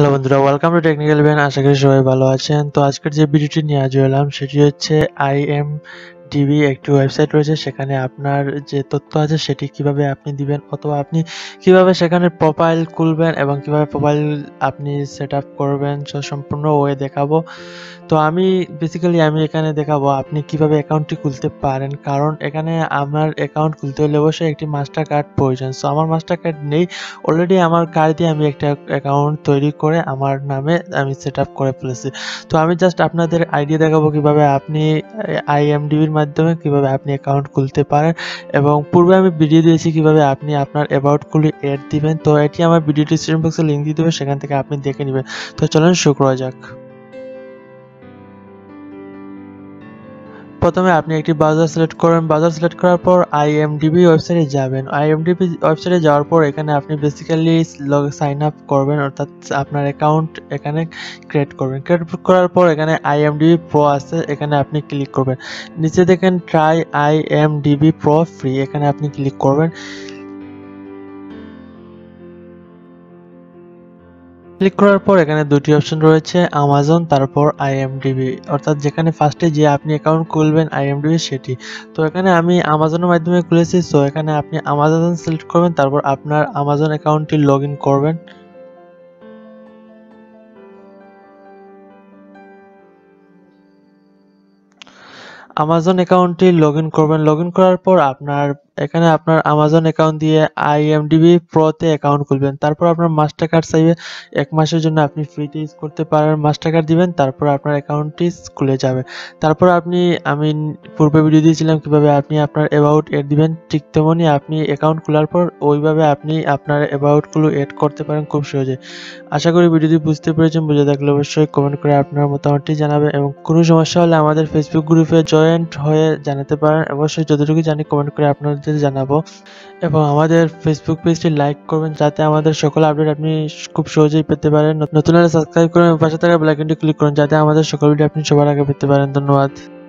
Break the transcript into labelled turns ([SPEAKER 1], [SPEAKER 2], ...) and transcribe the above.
[SPEAKER 1] Hello বন্ধুরা welcome to technical ban আশা করি সবাই ভালো আছেন। তো আজকের যে ভিডিওটি নিয়ে আজ এলাম সেটি হচ্ছে আই এম ডিবি একটি ওয়েবসাইট রয়েছে, সেখানে আপনার যে তথ্য আছে সেটি কীভাবে আপনি দিবেন অথবা আপনি কীভাবে সেখানে প্রোফাইল খুলবেন এবং কীভাবে প্রোফাইল আপনি সেট আপ করবেন সম্পূর্ণ ওয়ে দেখাবো। তো আমি বেসিক্যালি আমি এখানে দেখাবো আপনি কীভাবে অ্যাকাউন্টটি খুলতে পারেন, কারণ এখানে আমার অ্যাকাউন্ট খুলতে হলে অবশ্যই একটি মাস্টার কার্ড প্রয়োজন। সো আমার মাস্টার কার্ড নেই অলরেডি আমার কার্ড দিয়ে আমি একটা অ্যাকাউন্ট তৈরি করে আমার নামে আমি সেট আপ করে ফেলেছি। তো আমি জাস্ট আপনাদের আইডিয়া দেখাবো কীভাবে আপনি আইএমডিবির মাধ্যমে কীভাবে আপনি অ্যাকাউন্ট খুলতে পারেন এবং পূর্বে আমি ভিডিও দিয়েছি কীভাবে আপনি আপনার অ্যাবাউটগুলি এড দিবেন। তো এটি আমার ভিডিও ডিসক্রিপশন বক্সে লিঙ্ক দিয়ে দেবে, সেখান থেকে আপনি দেখে নেবেন। তো চলুন শুরু করা যাক। প্রথমে আপনি একটি ব্রাউজার সিলেক্ট করবেন ব্রাউজার সিলেক্ট করার পর আইএমডিবি ওয়েবসাইটে যাবেন। আইএমডিবি ওয়েবসাইটে যাওয়ার পর এখানে আপনি বেসিক্যালি সাইন আপ করবেন, অর্থাৎ আপনার অ্যাকাউন্ট এখানে ক্রিয়েট করবেন। ক্রিয়েট করার পর এখানে আইএমডিবি প্রো আছে, এখানে আপনি ক্লিক করবেন। নিচে দেখেন ট্রাই আইএমডিবি প্রো ফ্রি এখানে আপনি ক্লিক করবেন। ক্লিক করার পর এখানে দুটি অপশন রয়েছে আমাজন তারপর আইএমডিবি অর্থাৎ যেখানে ফার্স্টে যে আপনি অ্যাকাউন্ট খুলবেন আইএমডিবি সেটি। তো এখানে আমি আমাজনের মাধ্যমে খুলেছি সো এখানে আপনি আমাজন সিলেক্ট করবেন, তারপর আপনার আমাজন অ্যাকাউন্টটি লগ করবেন। আমাজন অ্যাকাউন্টটি লগ ইন করবেন। লগ ইন করার পর আপনার এখানে আপনার আমাজন অ্যাকাউন্ট দিয়ে আইএমডিবি প্রোতে অ্যাকাউন্ট খুলবেন। তারপর আপনার মাস্টার কার্ড চাইবে, এক মাসের জন্য আপনি ফ্রিতে ইউজ করতে পারেন মাস্টার কার্ড দিবেন, তারপর আপনার অ্যাকাউন্টটি খুলে যাবে। তারপর আপনি, আমি পূর্বে ভিডিও দিয়েছিলাম কীভাবে আপনি আপনার অ্যাবাউট এড দিবেন, ঠিক তেমনই আপনি অ্যাকাউন্ট খোলার পর ওইভাবে আপনি আপনার অ্যাবাউটগুলো এড করতে পারেন খুব সহজে। আশা করি ভিডিওটি বুঝতে পেরেছেন, বুঝে থাকলে অবশ্যই কমেন্ট করে আপনার মতামতটি জানাবেন এবং কোনো সমস্যা হলে আমাদের ফেসবুক গ্রুপে জয়েন্ট হয়ে জানাতে পারেন। অবশ্যই যতটুকু জানি কমেন্ট করে আপনাদের জানাব। এবং আমাদের ফেসবুক পেজটি লাইক করবেন, যাতে আমাদের সকল আপডেট আপনি খুব সহজেই পেতে পারেন। নতুন হলে সাবস্ক্রাইব করুন পাশে থাকা বেলাইকনটি ক্লিক করুন, যাতে আমাদের সকল ভিডিও আপনি সবার আগে পেতে পারেন। ধন্যবাদ।